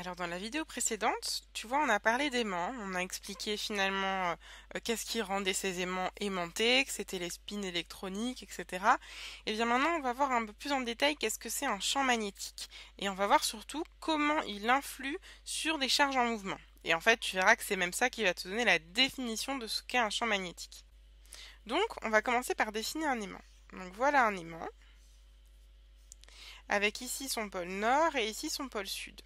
Alors dans la vidéo précédente, tu vois, on a parlé d'aimants, on a expliqué finalement euh, qu'est-ce qui rendait ces aimants aimantés, que c'était les spins électroniques, etc. Et bien maintenant, on va voir un peu plus en détail qu'est-ce que c'est un champ magnétique. Et on va voir surtout comment il influe sur des charges en mouvement. Et en fait, tu verras que c'est même ça qui va te donner la définition de ce qu'est un champ magnétique. Donc, on va commencer par définir un aimant. Donc voilà un aimant, avec ici son pôle nord et ici son pôle sud.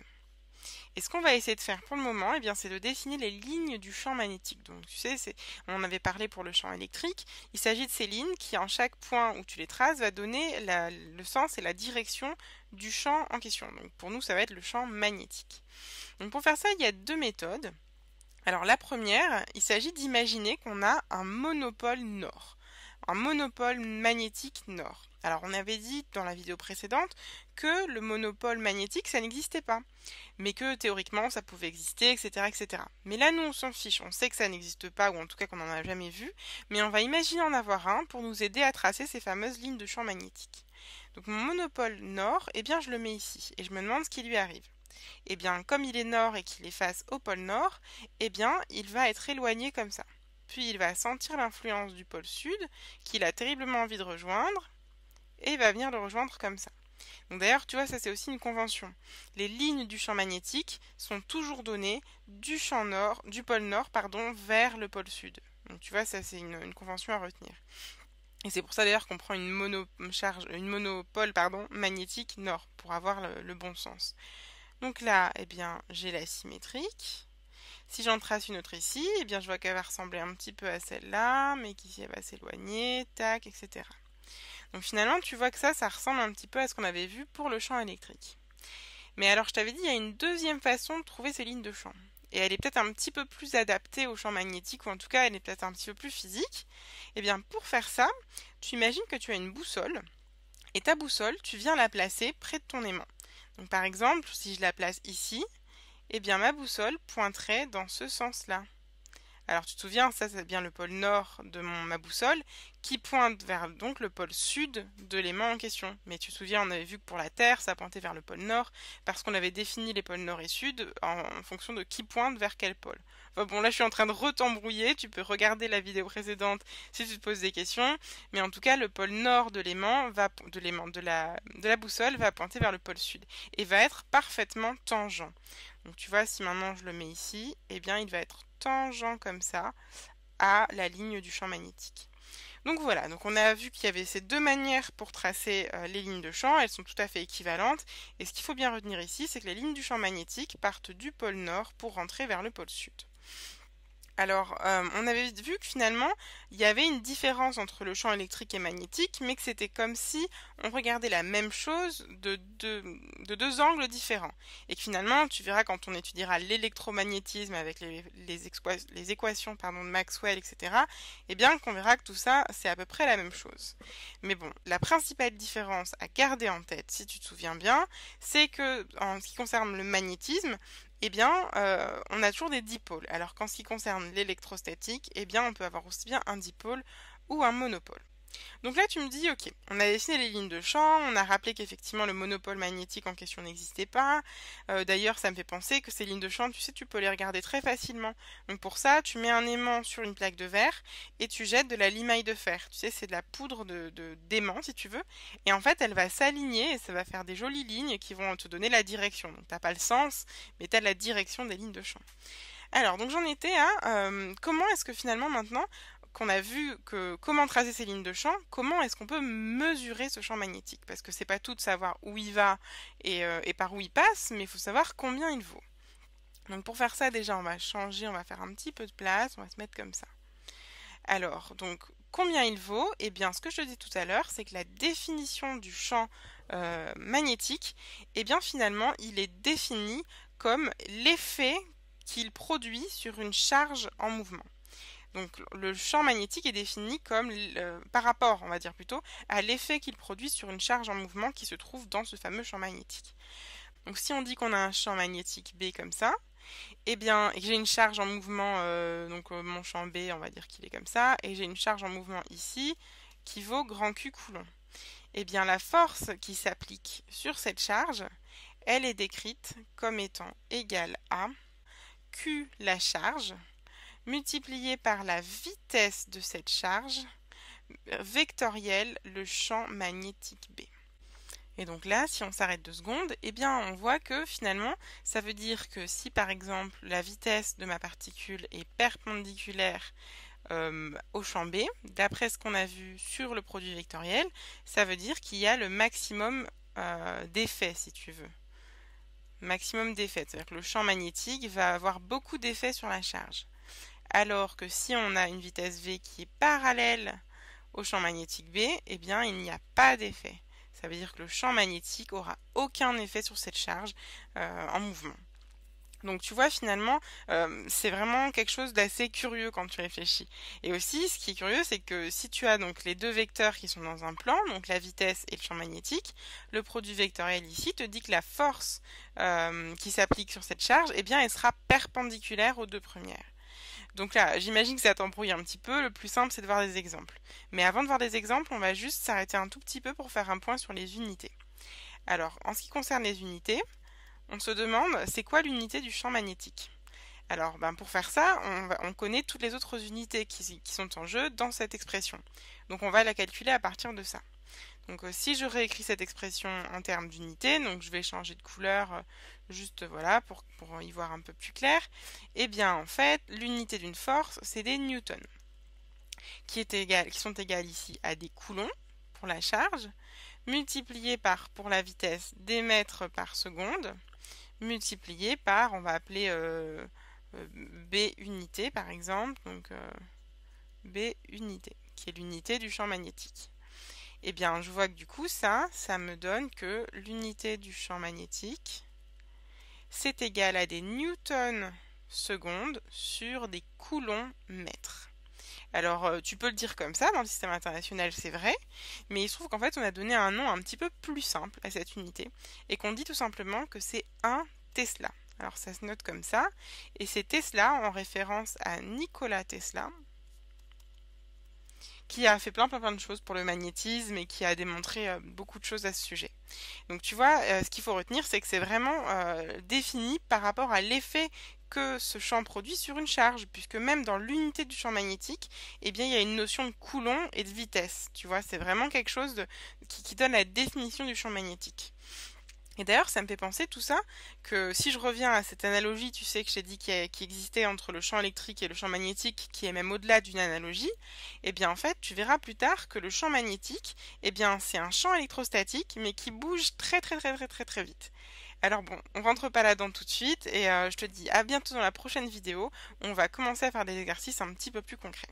Et ce qu'on va essayer de faire pour le moment, eh c'est de dessiner les lignes du champ magnétique. Donc, tu sais, on en avait parlé pour le champ électrique. Il s'agit de ces lignes qui, en chaque point où tu les traces, va donner le sens et la direction du champ en question. Donc, pour nous, ça va être le champ magnétique. Donc, pour faire ça, il y a deux méthodes. Alors, la première, il s'agit d'imaginer qu'on a un monopôle nord un monopôle magnétique nord. Alors on avait dit dans la vidéo précédente que le monopôle magnétique ça n'existait pas, mais que théoriquement ça pouvait exister, etc. etc. Mais là nous on s'en fiche, on sait que ça n'existe pas ou en tout cas qu'on n'en a jamais vu, mais on va imaginer en avoir un pour nous aider à tracer ces fameuses lignes de champ magnétique. Donc mon monopôle nord, eh bien je le mets ici et je me demande ce qui lui arrive. Eh bien comme il est nord et qu'il est face au pôle nord, eh bien il va être éloigné comme ça puis il va sentir l'influence du pôle sud, qu'il a terriblement envie de rejoindre, et il va venir le rejoindre comme ça. Donc d'ailleurs, tu vois, ça c'est aussi une convention. Les lignes du champ magnétique sont toujours données du champ nord, du pôle nord, pardon, vers le pôle sud. Donc tu vois, ça c'est une, convention à retenir. Et c'est pour ça d'ailleurs qu'on prend une monopôle pardon, magnétique nord pour avoir le, le bon sens. Donc là, eh bien, j'ai la symétrique. Si j'en trace une autre ici, eh bien je vois qu'elle va ressembler un petit peu à celle-là, mais qu'ici elle va s'éloigner, tac, etc. Donc finalement, tu vois que ça, ça ressemble un petit peu à ce qu'on avait vu pour le champ électrique. Mais alors, je t'avais dit, il y a une deuxième façon de trouver ces lignes de champ. Et elle est peut-être un petit peu plus adaptée au champ magnétique, ou en tout cas, elle est peut-être un petit peu plus physique. Et eh bien, pour faire ça, tu imagines que tu as une boussole, et ta boussole, tu viens la placer près de ton aimant. Donc par exemple, si je la place ici, eh bien ma boussole pointerait dans ce sens-là. Alors tu te souviens, ça c'est bien le pôle nord de ma boussole qui pointe vers donc le pôle sud de l'aimant en question. Mais tu te souviens, on avait vu que pour la Terre, ça pointait vers le pôle nord parce qu'on avait défini les pôles nord et sud en, fonction de qui pointe vers quel pôle. Enfin bon, là je suis en train de retembrouiller, tu peux regarder la vidéo précédente si tu te poses des questions, mais en tout cas le pôle nord de l'aimant de la boussole va pointer vers le pôle sud et va être parfaitement tangent. Donc tu vois, si maintenant je le mets ici, eh bien il va être tangent comme ça à la ligne du champ magnétique. Donc voilà, donc on a vu qu'il y avait ces deux manières pour tracer euh, les lignes de champ, elles sont tout à fait équivalentes, et ce qu'il faut bien retenir ici, c'est que les lignes du champ magnétique partent du pôle nord pour rentrer vers le pôle sud. Alors, euh, on avait vu que finalement, il y avait une différence entre le champ électrique et magnétique, mais que c'était comme si on regardait la même chose de, deux angles différents. Et que finalement, tu verras quand on étudiera l'électromagnétisme avec les, équations de Maxwell, etc., eh bien qu'on verra que tout ça, c'est à peu près la même chose. Mais bon, la principale différence à garder en tête, si tu te souviens bien, c'est que en ce qui concerne le magnétisme, eh bien, euh, on a toujours des dipôles. Alors qu'en ce qui concerne l'électrostatique, eh bien, on peut avoir aussi bien un dipôle ou un monopôle. Donc là, tu me dis, ok, on a dessiné les lignes de champ, on a rappelé qu'effectivement le monopôle magnétique en question n'existait pas. Euh, d'ailleurs, ça me fait penser que ces lignes de champ, tu sais, tu peux les regarder très facilement. Donc pour ça, tu mets un aimant sur une plaque de verre et tu jettes de la limaille de fer. Tu sais, c'est de la poudre d'aimant, si tu veux. Et en fait, elle va s'aligner et ça va faire des jolies lignes qui vont te donner la direction. Donc t'as pas le sens, mais tu as la direction des lignes de champ. Alors, donc j'en étais à euh, comment est-ce que finalement maintenant qu'on a vu que comment tracer ces lignes de champ, comment est-ce qu'on peut mesurer ce champ magnétique? Parce que c'est pas tout de savoir où il va et, euh, et par où il passe, mais il faut savoir combien il vaut. Donc pour faire ça, déjà, on va changer, on va faire un petit peu de place, on va se mettre comme ça. Alors, donc, combien il vaut? Eh bien, ce que je te dis tout à l'heure, c'est que la définition du champ euh, magnétique, eh bien, finalement, il est défini comme l'effet qu'il produit sur une charge en mouvement. Donc le champ magnétique est défini comme par rapport, on va dire plutôt, à l'effet qu'il produit sur une charge en mouvement qui se trouve dans ce fameux champ magnétique. Donc si on dit qu'on a un champ magnétique B comme ça, eh bien, j'ai une charge en mouvement, euh, donc euh, mon champ B, on va dire qu'il est comme ça, et j'ai une charge en mouvement ici qui vaut grand Q coulomb. Eh bien, la force qui s'applique sur cette charge, elle est décrite comme étant égale à Q la charge multiplié par la vitesse de cette charge vectorielle le champ magnétique B. Et donc là, si on s'arrête deux secondes, eh bien on voit que finalement, ça veut dire que si par exemple la vitesse de ma particule est perpendiculaire euh, au champ B, d'après ce qu'on a vu sur le produit vectoriel, ça veut dire qu'il y a le maximum euh, d'effet, si tu veux. Maximum d'effet, c'est-à-dire que le champ magnétique va avoir beaucoup d'effet sur la charge. Alors que si on a une vitesse V qui est parallèle au champ magnétique B, eh bien il n'y a pas d'effet. Ça veut dire que le champ magnétique aura aucun effet sur cette charge euh, en mouvement. Donc tu vois finalement euh, c'est vraiment quelque chose d'assez curieux quand tu réfléchis. Et aussi ce qui est curieux c'est que si tu as donc les deux vecteurs qui sont dans un plan, donc la vitesse et le champ magnétique, le produit vectoriel ici te dit que la force euh, qui s'applique sur cette charge, eh bien elle sera perpendiculaire aux deux premières. Donc là, j'imagine que ça t'embrouille un petit peu. Le plus simple, c'est de voir des exemples. Mais avant de voir des exemples, on va juste s'arrêter un tout petit peu pour faire un point sur les unités. Alors, en ce qui concerne les unités, on se demande, c'est quoi l'unité du champ magnétique? Alors, ben pour faire ça, on, connaît toutes les autres unités qui, sont en jeu dans cette expression. Donc, on va la calculer à partir de ça. Donc euh, si je réécris cette expression en termes d'unité, donc je vais changer de couleur euh, juste voilà pour, y voir un peu plus clair, eh bien en fait l'unité d'une force c'est des newtons qui, sont égales ici à des coulomb pour la charge, multiplié par pour la vitesse des mètres par seconde, multiplié par, on va appeler euh, B unité par exemple, donc B unité, qui est l'unité du champ magnétique. Eh bien, je vois que du coup, ça, ça me donne que l'unité du champ magnétique, c'est égal à des newtons secondes sur des coulombs mètres. Alors, euh, tu peux le dire comme ça, dans le système international, c'est vrai, mais il se trouve qu'en fait, on a donné un nom un petit peu plus simple à cette unité, et qu'on dit tout simplement que c'est un Tesla. Alors, ça se note comme ça, et c'est Tesla en référence à Nikola Tesla, qui a fait plein plein plein de choses pour le magnétisme et qui a démontré euh, beaucoup de choses à ce sujet. Donc tu vois, euh, ce qu'il faut retenir, c'est que c'est vraiment euh, défini par rapport à l'effet que ce champ produit sur une charge, puisque même dans l'unité du champ magnétique, eh bien, il y a une notion de coulomb et de vitesse. Tu vois, c'est vraiment quelque chose qui donne la définition du champ magnétique. Et d'ailleurs, ça me fait penser tout ça que si je reviens à cette analogie, tu sais que j'ai dit qu'il existait entre le champ électrique et le champ magnétique, qui est même au-delà d'une analogie, eh bien en fait, tu verras plus tard que le champ magnétique, eh bien c'est un champ électrostatique, mais qui bouge très très très très très très vite. Alors bon, on rentre pas là-dedans tout de suite, et euh, je te dis à bientôt dans la prochaine vidéo, on va commencer à faire des exercices un petit peu plus concrets.